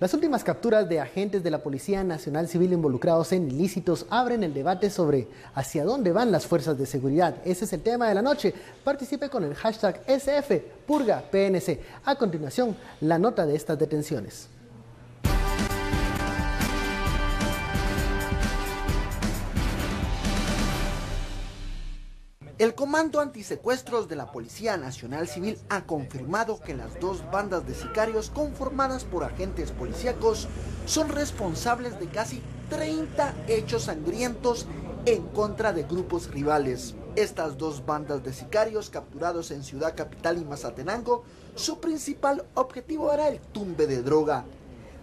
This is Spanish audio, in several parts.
Las últimas capturas de agentes de la Policía Nacional Civil involucrados en ilícitos abren el debate sobre hacia dónde van las fuerzas de seguridad. Ese es el tema de la noche. Participe con el hashtag SFPurgaPNC. A continuación, la nota de estas detenciones. El Comando Antisecuestros de la Policía Nacional Civil ha confirmado que las dos bandas de sicarios conformadas por agentes policíacos son responsables de casi 30 hechos sangrientos en contra de grupos rivales. Estas dos bandas de sicarios capturados en Ciudad Capital y Mazatenango, su principal objetivo era el tumbe de droga.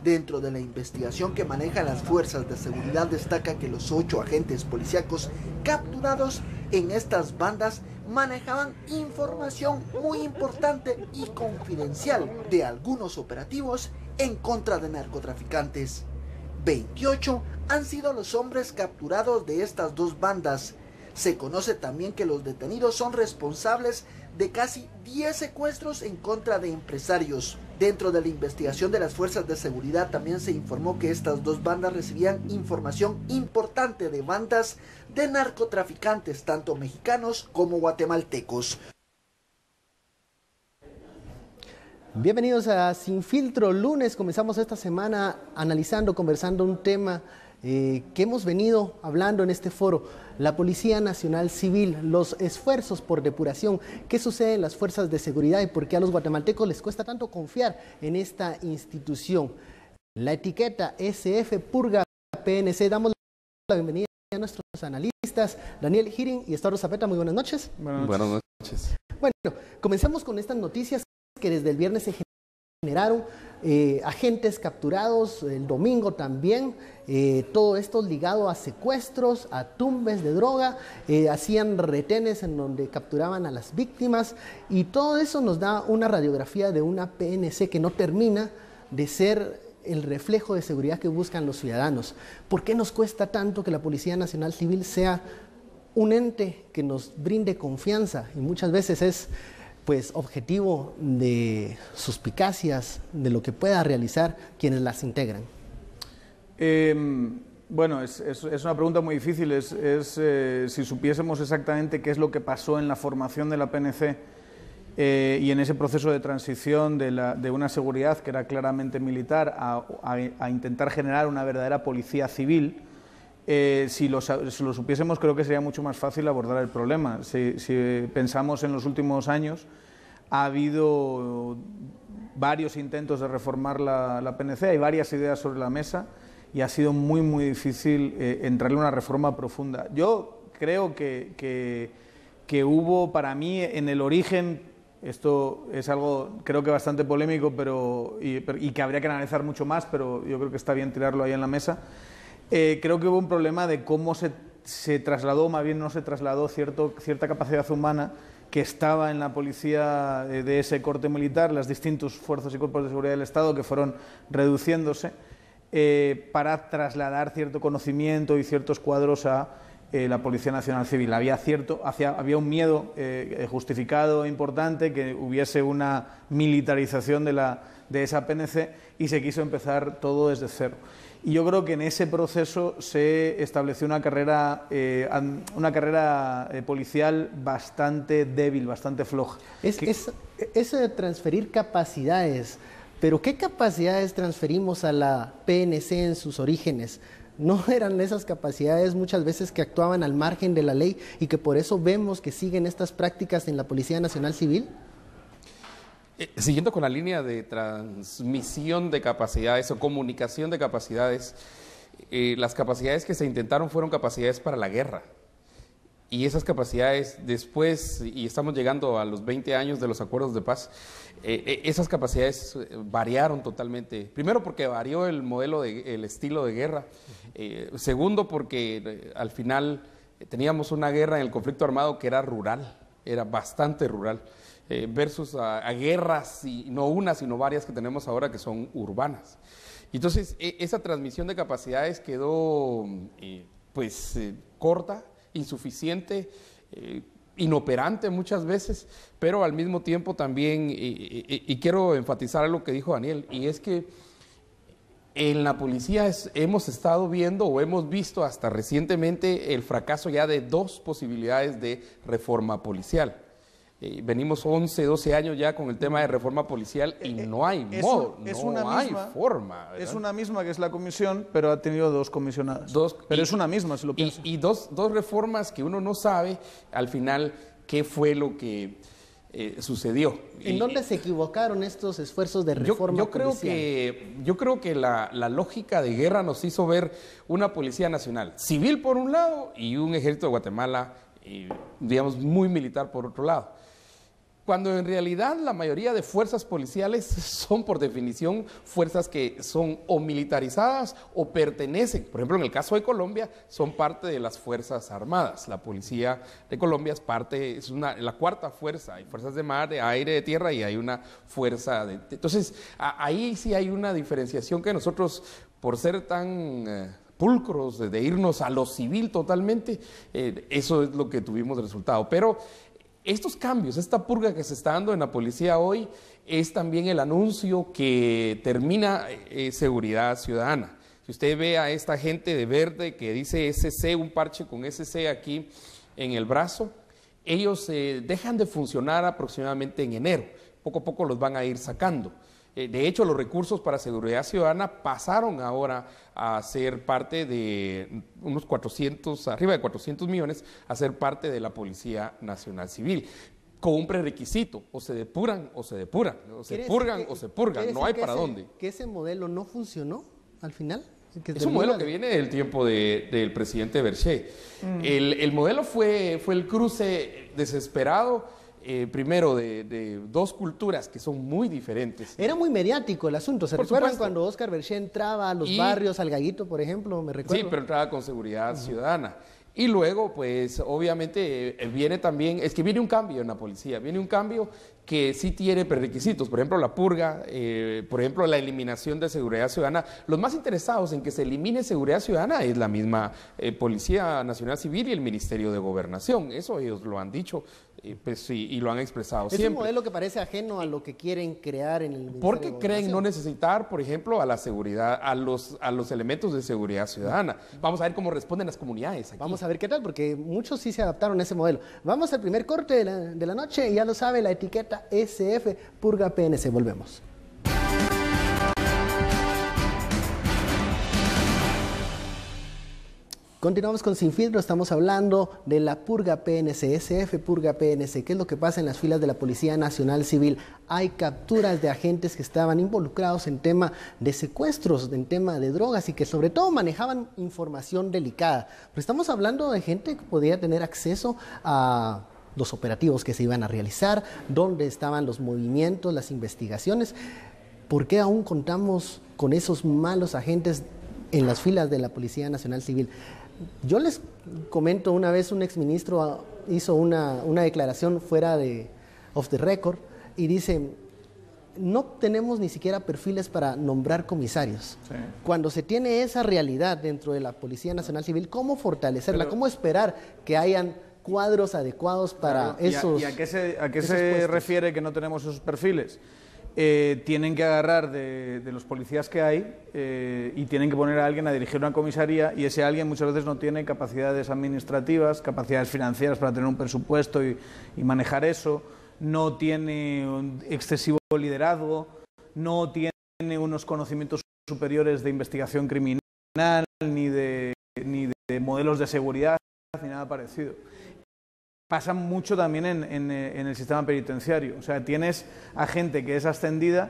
Dentro de la investigación que manejan las fuerzas de seguridad destaca que los ocho agentes policíacos capturados en estas bandas manejaban información muy importante y confidencial de algunos operativos en contra de narcotraficantes. 28 han sido los hombres capturados de estas dos bandas. Se conoce también que los detenidos son responsables de casi 10 secuestros en contra de empresarios. Dentro de la investigación de las fuerzas de seguridad también se informó que estas dos bandas recibían información importante de bandas de narcotraficantes, tanto mexicanos como guatemaltecos. Bienvenidos a Sin Filtro Lunes. Comenzamos esta semana analizando, conversando un tema eh, que hemos venido hablando en este foro, la Policía Nacional Civil, los esfuerzos por depuración, qué sucede en las fuerzas de seguridad y por qué a los guatemaltecos les cuesta tanto confiar en esta institución. La etiqueta SF Purga PNC, damos la bienvenida a nuestros analistas, Daniel Hiring y Estado Zapeta, muy buenas noches. Buenas noches. Bueno, comencemos con estas noticias que desde el viernes se generaron eh, agentes capturados el domingo también, eh, todo esto ligado a secuestros, a tumbes de droga, eh, hacían retenes en donde capturaban a las víctimas y todo eso nos da una radiografía de una PNC que no termina de ser el reflejo de seguridad que buscan los ciudadanos. ¿Por qué nos cuesta tanto que la Policía Nacional Civil sea un ente que nos brinde confianza? Y muchas veces es pues objetivo de suspicacias de lo que pueda realizar quienes las integran? Em, bueno, es, una pregunta muy difícil. Es, eh, si supiésemos exactamente qué es lo que pasó en la formación de la PNC eh, y en ese proceso de transición de, una seguridad que era claramente militar a, intentar generar una verdadera policía civil, eh, si, lo, supiésemos, creo que sería mucho más fácil abordar el problema. Si, pensamos en los últimos años, ha habido varios intentos de reformar la, PNC, hay varias ideas sobre la mesa y ha sido muy, muy difícil eh, entrarle una reforma profunda. Yo creo que, que, hubo para mí en el origen esto es algo, creo que bastante polémico pero, y, que habría que analizar mucho más, pero yo creo que está bien tirarlo ahí en la mesa. Eh, creo que hubo un problema de cómo se, se trasladó, más bien no se trasladó cierto, cierta capacidad humana que estaba en la policía de ese corte militar, las distintos fuerzas y cuerpos de seguridad del Estado que fueron reduciéndose eh, para trasladar cierto conocimiento y ciertos cuadros a eh, la Policía Nacional Civil. Había, cierto, había un miedo eh, justificado e importante que hubiese una militarización de, la, de esa PNC y se quiso empezar todo desde cero. Y yo creo que en ese proceso se estableció una carrera, eh, una carrera eh, policial bastante débil, bastante floja. Es, eso de transferir capacidades, pero ¿qué capacidades transferimos a la PNC en sus orígenes? no eran esas capacidades muchas veces que actuaban al margen de la ley y que por eso vemos que siguen estas prácticas en la Policía Nacional Civil? Eh, siguiendo con la línea de transmisión de capacidades o comunicación de capacidades, eh, las capacidades que se intentaron fueron capacidades para la guerra. Y esas capacidades después, y estamos llegando a los 20 años de los acuerdos de paz, eh, esas capacidades variaron totalmente. Primero porque varió el modelo, de, el estilo de guerra. segundo porque al final teníamos una guerra en el conflicto armado que era rural, era bastante rural. Eh, versus a, guerras, y no una, sino varias que tenemos ahora que son urbanas. Entonces, e, esa transmisión de capacidades quedó eh, pues eh, corta, insuficiente, inoperante muchas veces, pero al mismo tiempo también, y quiero enfatizar lo que dijo Daniel, y es que En la policía hemos estado viendo o hemos visto hasta recientemente el fracaso ya de dos posibilidades de reforma policial. Eh, venimos 11, 12 años ya con el tema de reforma policial y eh, no hay modo, no una hay forma. Es una misma que es la comisión, pero ha tenido dos comisionadas. Dos, pero es una misma, si lo piensas. Y, dos, dos reformas que uno no sabe al final qué fue lo que eh, sucedió. ¿En dónde se equivocaron estos esfuerzos de reforma yo, creo Que, yo creo que la, la, lógica de guerra nos hizo ver una Policía Nacional civil por un lado y un ejército de Guatemala, digamos, muy militar por otro lado cuando en realidad la mayoría de fuerzas policiales son por definición fuerzas que son o militarizadas o pertenecen, por ejemplo en el caso de Colombia, son parte de las Fuerzas Armadas. La policía de Colombia es parte, es una, la cuarta fuerza, hay fuerzas de mar, de aire, de tierra y hay una fuerza de... Entonces ahí sí hay una diferenciación que nosotros, por ser tan... Eh, pulcros de, irnos a lo civil totalmente, eh, eso es lo que tuvimos resultado. Pero estos cambios, esta purga que se está dando en la policía hoy, es también el anuncio que termina eh, seguridad ciudadana. Si usted ve a esta gente de verde que dice SC, un parche con SC aquí en el brazo, ellos eh, dejan de funcionar aproximadamente en enero. Poco a poco los van a ir sacando. Eh, de hecho, los recursos para seguridad ciudadana pasaron ahora a ser parte de unos 400, arriba de 400 millones, a ser parte de la Policía Nacional Civil con un prerequisito, o se depuran o se depuran, o se purgan o se purgan, no hay para dónde. ¿Que ese modelo no funcionó al final? es un modelo que viene del tiempo del presidente Berché. Mm. El, el, modelo fue, fue el cruce desesperado eh, primero de, dos culturas que son muy diferentes. Era muy mediático el asunto. ¿Se recuerdan cuando Oscar Berché entraba a los barrios, al Gallito, por ejemplo? Me recuerdo. Sí, pero entraba con seguridad ciudadana. Y luego, pues obviamente eh, viene también, es que viene un cambio en la policía, viene un cambio que sí tiene prerequisitos, por ejemplo la purga, eh, por ejemplo la eliminación de seguridad ciudadana. Los más interesados en que se elimine seguridad ciudadana es la misma eh, Policía Nacional Civil y el Ministerio de Gobernación, eso ellos lo han dicho pues, y, lo han expresado siempre. Es un modelo que parece ajeno a lo que quieren crear en el Ministerio Porque creen no necesitar, por ejemplo, a la seguridad, a los, a los elementos de seguridad ciudadana. Vamos a ver cómo responden las comunidades. Aquí. Vamos a ver qué tal, porque muchos sí se adaptaron a ese modelo. Vamos al primer corte de la, de la noche, y ya lo sabe, la etiqueta SF Purga PNC. Volvemos. Continuamos con Sin Filtro, estamos hablando de la Purga PNC, SF Purga PNC. ¿Qué es lo que pasa en las filas de la Policía Nacional Civil? Hay capturas de agentes que estaban involucrados en tema de secuestros, en tema de drogas y que sobre todo manejaban información delicada. Pero estamos hablando de gente que podía tener acceso a los operativos que se iban a realizar, dónde estaban los movimientos, las investigaciones. ¿Por qué aún contamos con esos malos agentes en las filas de la Policía Nacional Civil? Yo les comento una vez un exministro hizo una, declaración fuera de off the record y dice, no tenemos ni siquiera perfiles para nombrar comisarios. Cuando se tiene esa realidad dentro de la Policía Nacional Civil, ¿cómo fortalecerla? ¿Cómo esperar que hayan cuadros adecuados para esos... ¿Y a, qué se, a qué se refiere que no tenemos esos perfiles? Eh, tienen que agarrar de, los policías que hay eh, y tienen que poner a alguien a dirigir una comisaría y ese alguien muchas veces no tiene capacidades administrativas, capacidades financieras para tener un presupuesto y, manejar eso, no tiene un excesivo liderazgo, no tiene unos conocimientos superiores de investigación criminal ni de, ni de modelos de seguridad ni nada parecido pasa mucho también en, eh, en, el sistema penitenciario. O sea, tienes a gente que es ascendida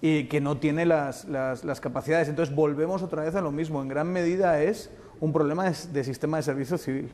y que no tiene las, las, capacidades. Entonces volvemos otra vez a lo mismo. En gran medida es un problema de, sistema de servicio civil.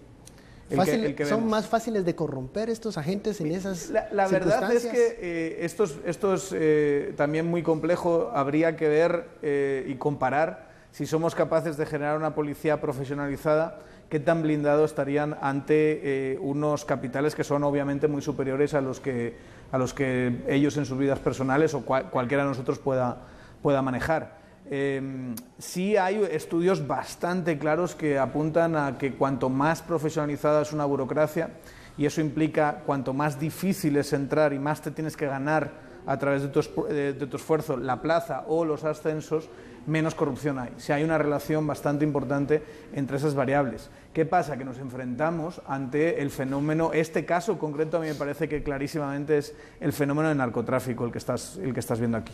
¿Son más fáciles de corromper estos agentes en esas La, la verdad es que eh, esto es, eh, también muy complejo. Habría que ver y comparar si somos capaces de generar una policía profesionalizada qué tan blindados estarían ante eh, unos capitales que son obviamente muy superiores a los que, a los que ellos en sus vidas personales o cualquiera de nosotros pueda, pueda manejar. Eh, sí hay estudios bastante claros que apuntan a que cuanto más profesionalizada es una burocracia, y eso implica cuanto más difícil es entrar y más te tienes que ganar a través de tu, de tu esfuerzo la plaza o los ascensos, menos corrupción hay. Si hay una relación bastante importante entre esas variables. ¿Qué pasa? Que nos enfrentamos ante el fenómeno, este caso concreto a mí me parece que clarísimamente es el fenómeno del narcotráfico, el que estás, el que estás viendo aquí.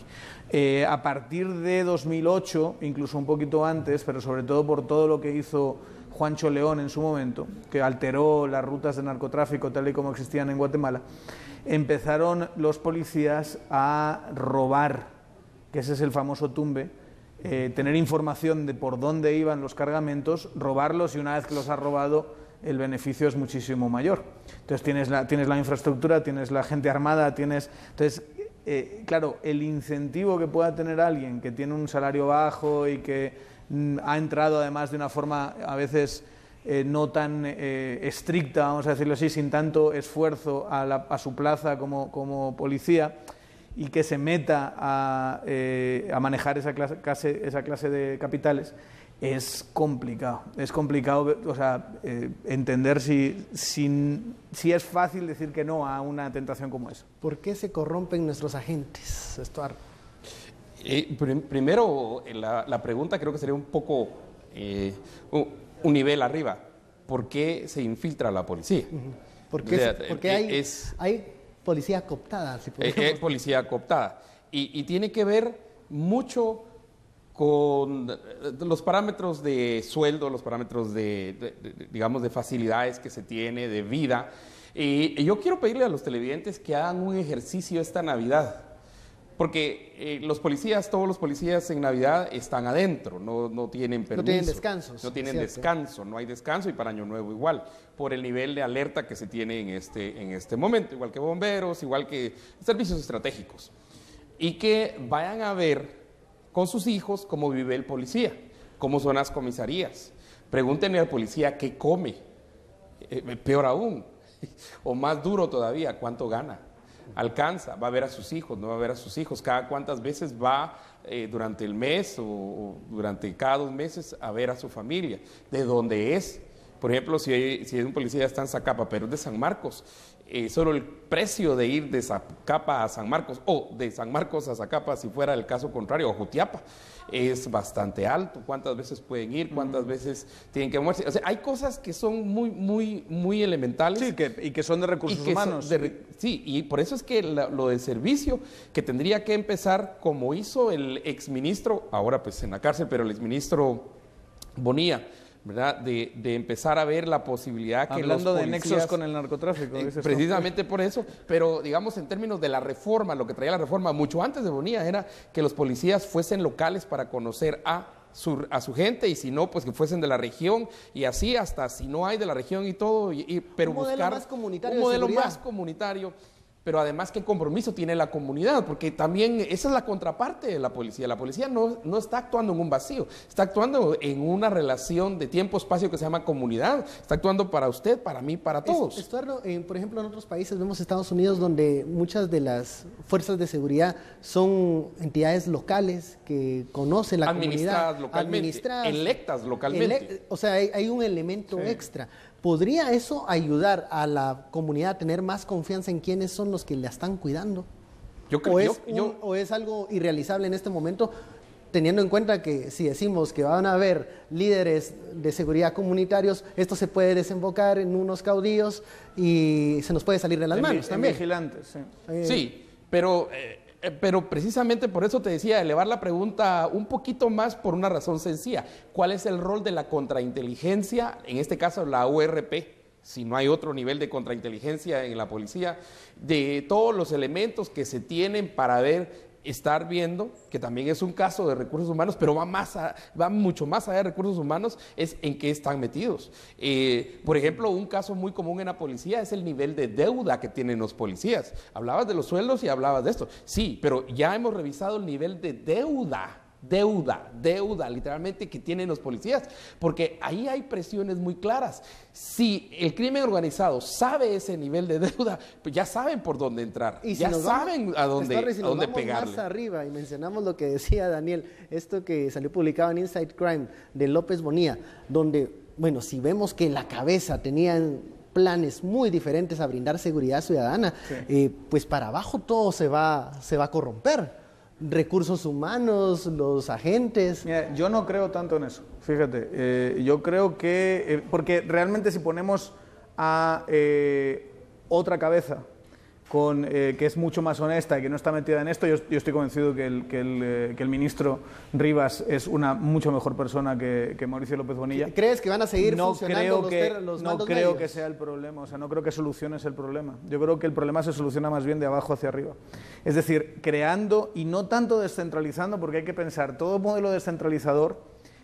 Eh, a partir de 2008, incluso un poquito antes, pero sobre todo por todo lo que hizo Juancho León en su momento, que alteró las rutas de narcotráfico tal y como existían en Guatemala, empezaron los policías a robar, que ese es el famoso tumbe, eh, tener información de por dónde iban los cargamentos, robarlos y una vez que los has robado el beneficio es muchísimo mayor. Entonces tienes la, tienes la infraestructura, tienes la gente armada, tienes... Entonces, eh, claro, el incentivo que pueda tener alguien que tiene un salario bajo y que mm, ha entrado además de una forma a veces eh, no tan estricta, vamos a decirlo así, sin tanto esfuerzo a, a su plaza como, como policía, y que se meta a, eh, a manejar esa clase, esa clase de capitales es complicado. Es complicado o sea, eh, entender si, si, si, es fácil decir que no a una tentación como esa. ¿Por qué se corrompen nuestros agentes, Estuardo? Eh, primero, la, la, pregunta creo que sería un poco un, nivel arriba. ¿Por qué se infiltra la policía? ¿Por qué, porque hay, es, hay policía cooptada. Si es, policía cooptada. Y, tiene que ver mucho con eh, los parámetros de sueldo, los parámetros de, digamos, de facilidades que se tiene, de vida. Y yo quiero pedirle a los televidentes que hagan un ejercicio esta Navidad. Porque eh, los policías, todos los policías en Navidad están adentro, no, no tienen permiso. No tienen descanso. No tienen descanso, no hay descanso y para Año Nuevo igual, por el nivel de alerta que se tiene en este, en este momento, igual que bomberos, igual que servicios estratégicos. Y que vayan a ver con sus hijos cómo vive el policía, cómo son las comisarías. Pregúntenle al policía qué come, eh, peor aún, o más duro todavía, cuánto gana alcanza, va a ver a sus hijos, no va a ver a sus hijos, cada cuántas veces va eh, durante el mes o, durante cada dos meses a ver a su familia, de dónde es. Por ejemplo, si, si es un policía está en Zacapa, pero es de San Marcos, eh, solo el precio de ir de Zacapa a San Marcos o de San Marcos a Zacapa, si fuera el caso contrario, o Jutiapa, es bastante alto. ¿Cuántas veces pueden ir? ¿Cuántas veces tienen que moverse? O sea, hay cosas que son muy, muy, muy elementales. Sí, y que son de recursos humanos. sí, y por eso es que lo del servicio, que tendría que empezar como hizo el exministro, ahora pues en la cárcel, pero el exministro Bonilla, ¿verdad? De, de, empezar a ver la posibilidad que Hablando de nexos con el narcotráfico. Eh, precisamente por eso, pero digamos en términos de la reforma, lo que traía la reforma mucho antes de Bonilla era que los policías fuesen locales para conocer a su, a su gente y si no, pues que fuesen de la región y así hasta si no hay de la región y todo, y, pero un buscar más comunitario un modelo más comunitario pero además qué compromiso tiene la comunidad, porque también esa es la contraparte de la policía. La policía no, no está actuando en un vacío, está actuando en una relación de tiempo-espacio que se llama comunidad, está actuando para usted, para mí, para todos. Estuardo, eh, por ejemplo, en otros países vemos Estados Unidos donde muchas de las fuerzas de seguridad son entidades locales que conocen la comunidad. Localmente, administradas electas localmente. o sea, hay, un elemento extra. ¿Podría eso ayudar a la comunidad a tener más confianza en quiénes son los que la están cuidando? Yo creo, ¿O, es algo irrealizable en este momento, teniendo en cuenta que si decimos que van a haber líderes de seguridad comunitarios, esto se puede desembocar en unos caudillos y se nos puede salir de las manos también. vigilantes, sí. Eh, sí, pero eh, pero precisamente por eso te decía, elevar la pregunta un poquito más por una razón sencilla. ¿Cuál es el rol de la contrainteligencia, en este caso la URP? si no hay otro nivel de contrainteligencia en la policía, de todos los elementos que se tienen para ver estar viendo, que también es un caso de recursos humanos, pero va, más va mucho más allá de recursos humanos, es en qué están metidos. Eh, por ejemplo, un caso muy común en la policía es el nivel de deuda que tienen los policías. Hablabas de los sueldos y hablabas de esto. Sí, pero ya hemos revisado el nivel de deuda deuda, deuda literalmente que tienen los policías, porque ahí hay presiones muy claras. Si el crimen organizado sabe ese nivel de deuda, pues ya saben por dónde entrar, y ya saben a dónde, a dónde pegarle. Más arriba y mencionamos lo que decía Daniel, esto que salió publicado en Inside Crime de López Bonía, donde, bueno, si vemos que la cabeza tenían planes muy diferentes a brindar seguridad ciudadana, eh, pues para abajo todo se va, se va a corromper. Recursos humanos, los agentes. Yo no creo tanto en eso, fíjate. Eh, yo creo que, eh, porque realmente si ponemos a eh, otra cabeza con, eh, que es mucho más honesta y que no está metida en esto, yo, yo estoy convencido que el, que, el, eh, que el ministro Rivas es una mucho mejor persona que, que Mauricio López Bonilla. ¿Crees que van a seguir no funcionando creo los, que, los no creo medios? que sea el problema, o sea, no creo que soluciones el problema. Yo creo que el problema se soluciona más bien de abajo hacia arriba. Es decir, creando y no tanto descentralizando, porque hay que pensar, todo modelo descentralizador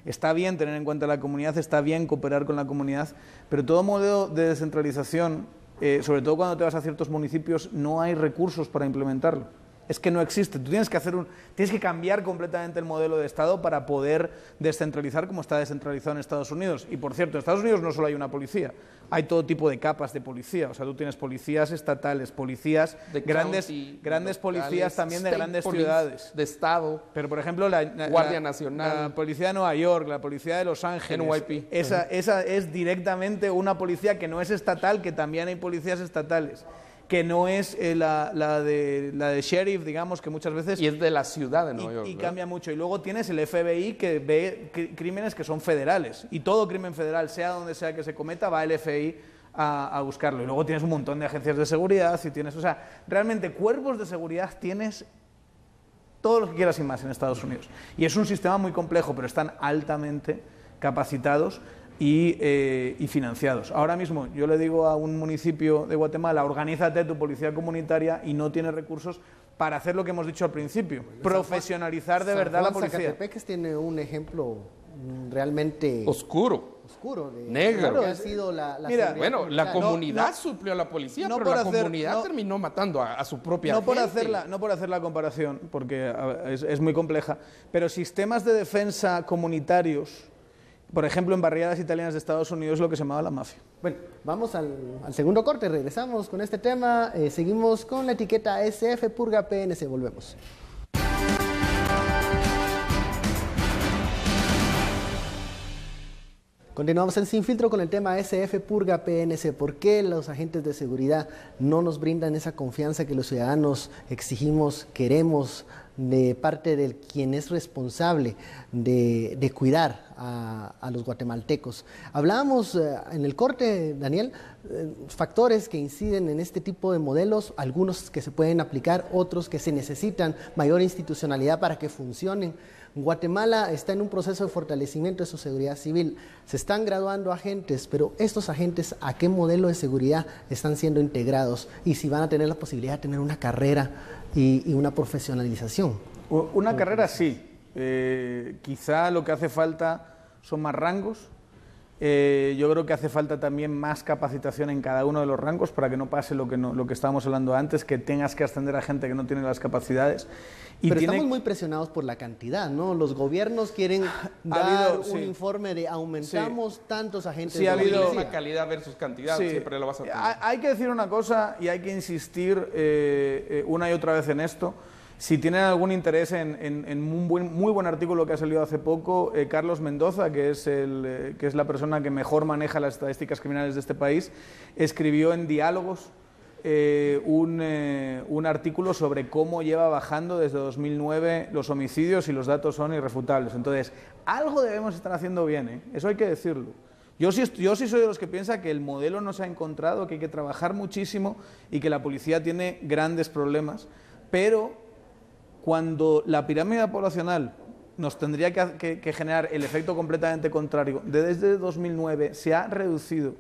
está bien tener en cuenta la comunidad, está bien cooperar con la comunidad, pero todo modelo de descentralización, eh, sobre todo cuando te vas a ciertos municipios, no hay recursos para implementarlo. Es que no existe. Tú tienes que hacer un, tienes que cambiar completamente el modelo de Estado para poder descentralizar como está descentralizado en Estados Unidos. Y por cierto, en Estados Unidos no solo hay una policía, hay todo tipo de capas de policía. O sea, tú tienes policías estatales, policías De grandes, county, grandes locales, policías también de grandes police, ciudades. De estado. Pero, por ejemplo, la, la- Guardia Nacional. la policía de Nueva York, la policía de Los Ángeles, NYP. Esa, esa es directamente una policía que no es estatal, que también hay policías estatales, que no es eh, la, la de, la de sheriff, digamos, que muchas veces Y es de la ciudad de Nueva y, York. y ¿verdad? cambia mucho. Y luego tienes el FBI que ve crímenes que son federales. Y todo crimen federal, sea donde sea que se cometa, va el FBI a, a buscarlo. Y luego tienes un montón de agencias de seguridad y tienes, o sea, realmente cuerpos de seguridad tienes todo lo que quieras y más en Estados Unidos. Y es un sistema muy complejo, pero están altamente capacitados y, eh, y financiados. Ahora mismo yo le digo a un municipio de Guatemala, organízate tu policía comunitaria y no tiene recursos para hacer lo que hemos dicho al principio, profesionalizar de San verdad la policía. Zacatepec tiene un ejemplo mm, realmente Oscuro. oscuro de Negro. ha sido la, la Mira, Bueno, la comunidad no- suplió a la policía, no pero por la hacer- comunidad no- terminó matando a, a su propia no por, gente. hacerla, no por hacer la comparación, porque es, es muy compleja, pero sistemas de defensa comunitarios, por ejemplo, en barriadas italianas de Estados Unidos, lo que se llamaba la mafia. Bueno, vamos al, al segundo corte, regresamos con este tema, eh, seguimos con la etiqueta SF Purga PNC, volvemos. Continuamos en Sin Filtro con el tema SF Purga PNC. ¿Por qué los agentes de seguridad no nos brindan esa confianza que los ciudadanos exigimos, queremos de parte del quien es responsable de, de cuidar a, a los guatemaltecos? Hablábamos eh, en el corte, Daniel, eh, factores que inciden en este tipo de modelos, algunos que se pueden aplicar, otros que se necesitan mayor institucionalidad para que funcionen. Guatemala está en un proceso de fortalecimiento de su seguridad civil. Se están graduando agentes, pero estos agentes, ¿a qué modelo de seguridad están siendo integrados? Y si van a tener la posibilidad de tener una carrera y, y una profesionalización. Una carrera sí. Eh, quizá lo que hace falta son más rangos. Eh, yo creo que hace falta también más capacitación en cada uno de los rangos para que no pase lo que, no- lo que estábamos hablando antes, que tengas que ascender a gente que no tiene las capacidades. Y pero tiene- estamos muy presionados por la cantidad, ¿no? Los gobiernos quieren dar habido, un sí. informe de aumentamos tantos agentes Sí, de ha la habido-. Misma calidad versus cantidad, Sí. siempre lo vas a tener. Hay, hay que decir una cosa y hay que insistir eh, eh, una y otra vez en esto. Si tienen algún interés en, un muy buen artículo que ha salido hace poco, eh, Carlos Mendoza, que es, el, eh, que es la persona que mejor maneja las estadísticas criminales de este país, escribió en Diálogos eh, un, artículo sobre cómo lleva bajando desde 2009 los homicidios y los datos son irrefutables. Entonces, algo debemos estar haciendo bien, ¿eh? eso hay que decirlo. Yo sí, yo sí soy de los que piensa que el modelo no se ha encontrado, que hay que trabajar muchísimo y que la policía tiene grandes problemas, pero cuando la pirámide poblacional nos tendría que, que- que generar el efecto completamente contrario, de desde 2009 se ha reducido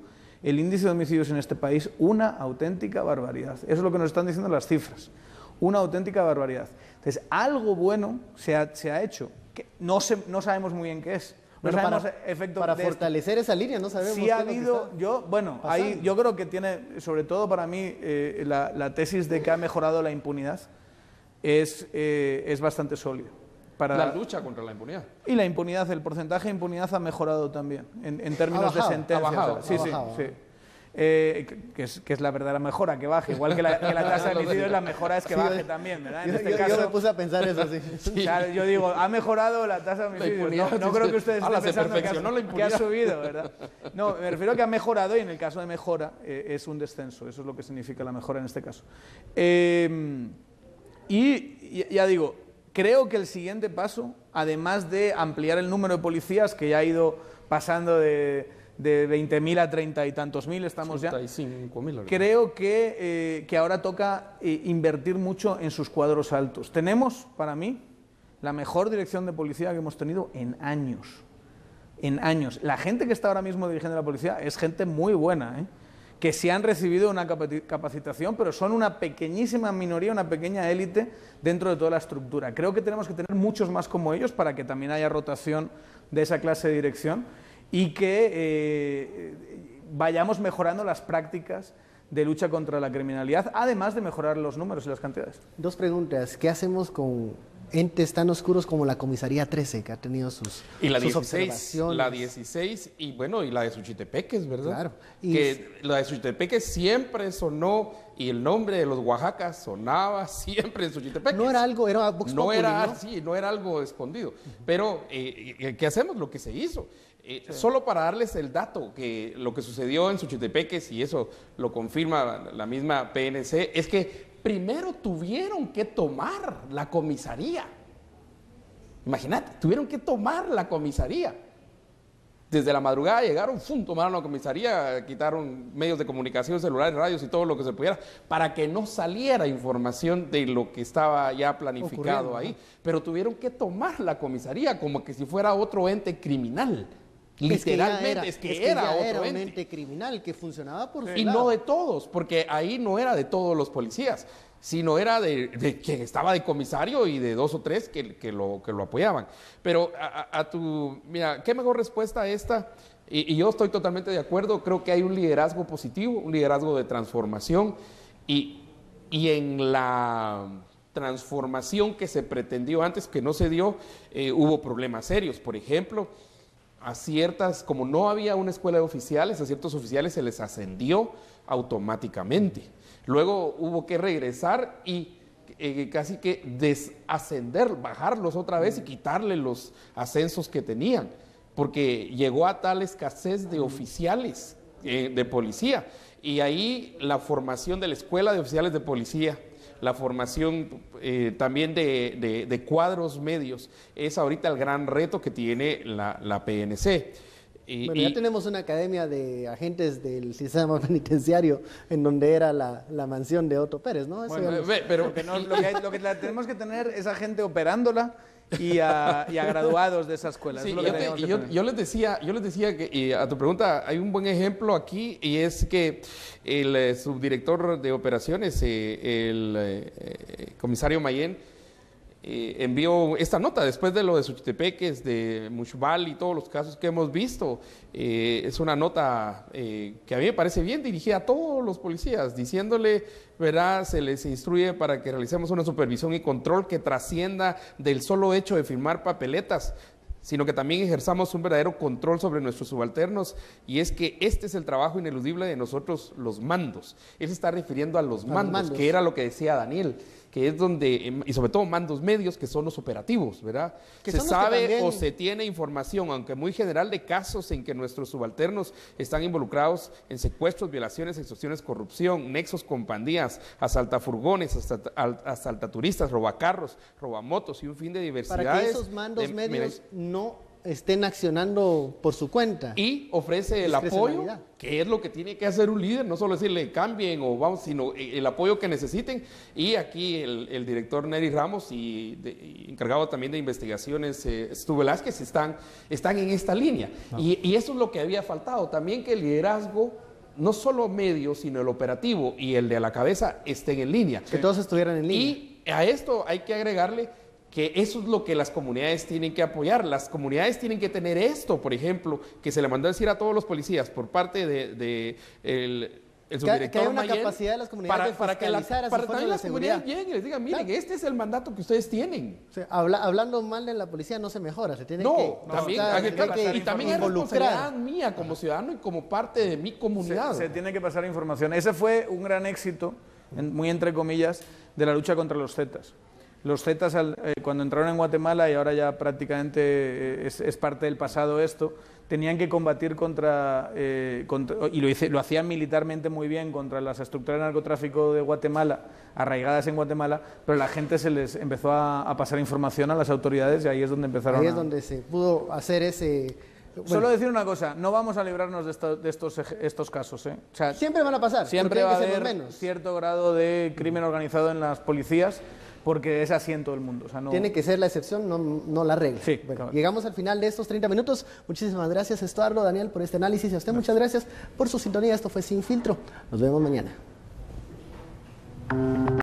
el índice de homicidios en este país una auténtica barbaridad. Eso es lo que nos están diciendo las cifras, una auténtica barbaridad. Entonces, algo bueno se ha, se ha hecho, que no, se- no sabemos muy bien qué es. No Bueno, sabemos para, efecto para de fortalecer esa línea, no sabemos Sí ha habido, yo, bueno, ahí yo creo que tiene, sobre todo para mí, eh, la, la tesis de que ha mejorado la impunidad es, eh, es bastante sólida. Para La lucha contra la impunidad. y la impunidad, el porcentaje de impunidad ha mejorado también, en, en términos bajado, de sentencias. ha bajado, sí, ha sí, bajado. sí. Eh, que- es, que es la verdadera mejora, que baje. Igual que la, que la tasa de homicidios, la mejora es que Sí, baje yo- también, ¿verdad? En Yo, este yo- yo caso, me puse a pensar eso, sí. Yo digo, ha mejorado la tasa de homicidios. impunidad, No, no creo que ustedes Ala, estén pensando que ha, perfeccionó la que ha subido, ¿verdad? No, me refiero a que ha mejorado y en el caso de mejora eh, es un descenso. Eso es lo que significa la mejora en este caso. Eh, y ya digo, Creo que el siguiente paso, además de ampliar el número de policías, que ya ha ido pasando de, de 20.000 a 30 y tantos mil, estamos ya. 35.000 Creo que, eh, que ahora toca eh, invertir mucho en sus cuadros altos. Tenemos, para mí, la mejor dirección de policía que hemos tenido en años. En años. La gente que está ahora mismo dirigiendo la policía es gente muy buena, ¿eh? Que sí han recibido una capaci- capacitación, pero son una pequeñísima minoría, una pequeña élite dentro de toda la estructura. Creo que tenemos que tener muchos más como ellos para que también haya rotación de esa clase de dirección y que eh, vayamos mejorando las prácticas de lucha contra la criminalidad, además de mejorar los números y las cantidades. Dos preguntas. ¿Qué hacemos con entes tan oscuros como la comisaría 13, que ha tenido sus, Y la sus 16, observaciones? la 16 y bueno, y la de Suchitepeques, ¿verdad? Claro. Y- Que la de Suchitepeques siempre sonó y el nombre de los Oaxacas sonaba siempre en Suchitepeques. No era algo, era Vox no Populi, era ¿no? así, no era algo escondido. Pero, eh, eh, ¿qué hacemos? Lo que se hizo. Eh, Solo para darles el dato, que lo que sucedió en Suchitepeques, y eso lo confirma la misma PNC, es que primero tuvieron que tomar la comisaría. Imagínate, tuvieron que tomar la comisaría. Desde la madrugada llegaron, ¡fum! tomaron la comisaría, quitaron medios de comunicación, celulares, radios y todo lo que se pudiera, para que no saliera información de lo que estaba ya planificado Ocurriendo, ahí. Pero tuvieron que tomar la comisaría como que si fuera otro ente criminal. Es que ya Literalmente, era, es que, era ya otro era un ente. ente criminal que funcionaba por su Y lado. no de todos, porque ahí no era de todos los policías, sino era de, de quien estaba de comisario y de dos o tres que, que lo, que lo apoyaban. Pero a, a- a tu, mira, qué mejor respuesta esta, y, y yo estoy totalmente de acuerdo, creo que hay un liderazgo positivo, un liderazgo de transformación, y, y en la transformación que se pretendió antes, que no se dio, eh, hubo problemas serios. Por ejemplo, a ciertas, como no había una escuela de oficiales, a ciertos oficiales se les ascendió automáticamente. Luego hubo que regresar y eh, casi que desascender, bajarlos otra vez y quitarle los ascensos que tenían, porque llegó a tal escasez de oficiales eh, de policía. Y ahí la formación de la escuela de oficiales de policía, la formación eh, también de, de- de cuadros medios, es ahorita el gran reto que tiene la, la PNC. Y- Bueno, y- ya tenemos una academia de agentes del sistema penitenciario en donde era la, la mansión de Otto Pérez, ¿no? Eso Bueno, pero Porque no- lo, que hay- lo que la- tenemos que tener es a gente operándola y a, y a graduados de esa escuela. Sí, Eso es lo yo, que te- tenemos que yo- tener. yo les decía, yo les decía que y a tu pregunta hay un buen ejemplo aquí y es que el eh, subdirector de operaciones, eh, el eh, eh, comisario Mayen, eh, envió esta nota después de lo de Suchitepeques, de Mushbal y todos los casos que hemos visto. Eh, es una nota eh, que a mí me parece bien dirigida a todos los policías, diciéndole, ¿verdad? Se les instruye para que realicemos una supervisión y control que trascienda del solo hecho de firmar papeletas sino que también ejerzamos un verdadero control sobre nuestros subalternos y es que este es el trabajo ineludible de nosotros los mandos. Él se está refiriendo a los mandos. que era lo que decía Daniel, que es donde, em, y sobre todo mandos medios, que son los operativos, ¿verdad? Que se sabe también- o se tiene información, aunque muy general, de casos en que nuestros subalternos están involucrados en secuestros, violaciones, extorsiones, corrupción, nexos con pandillas, asaltafurgones, asalta- al- asaltaturistas, robacarros, robamotos y un fin de diversidades. para que esos mandos de- medios no estén accionando por su cuenta. y ofrece el apoyo, que es lo que tiene que hacer un líder, no solo decirle cambien o vamos, sino el apoyo que necesiten. Y aquí el, el director Neri Ramos y, de- y encargado también de investigaciones, eh, Stu Velázquez, están, están en esta línea. Y, y eso es lo que había faltado, también que el liderazgo, no solo medio, sino el operativo y el de la cabeza estén en línea. Que todos estuvieran en línea. Y a esto hay que agregarle que eso es lo que las comunidades tienen que apoyar. Las comunidades tienen que tener esto, por ejemplo, que se le mandó a decir a todos los policías por parte de, de el, el Que- subdirector que haya una capacidad de las comunidades de para que la- sus para fuerzas también de las comunidades seguridad. lleguen y les digan, miren, Claro. este es el mandato que ustedes tienen. O sea, habla- hablando mal de la policía no se mejora, se tiene No, que también, buscar, hay que- que y también es responsabilidad involucrar. mía como ciudadano y como parte de mi comunidad. Se, se tiene que pasar información. Ese fue un gran éxito, en- muy entre comillas, de la lucha contra los Zetas. Los Zetas, eh, cuando entraron en Guatemala, y ahora ya prácticamente eh, es, parte del pasado esto, tenían que combatir contra, eh, y lo, lo, hacían militarmente muy bien contra las estructuras de narcotráfico de Guatemala, arraigadas en Guatemala, pero la gente se les empezó a, pasar información a las autoridades y ahí es donde empezaron. Ahí es donde se pudo hacer ese Solo decir una cosa, no vamos a librarnos de, estos, estos casos. ¿eh? siempre van a pasar. Siempre va a haber cierto grado de crimen organizado en las policías porque es así en todo el mundo. Tiene que ser la excepción, no, la regla. llegamos al final de estos 30 minutos. Muchísimas gracias, Estuardo, Daniel, por este análisis. Y a usted muchas gracias por su sintonía. Esto fue Sin Filtro. Nos vemos mañana.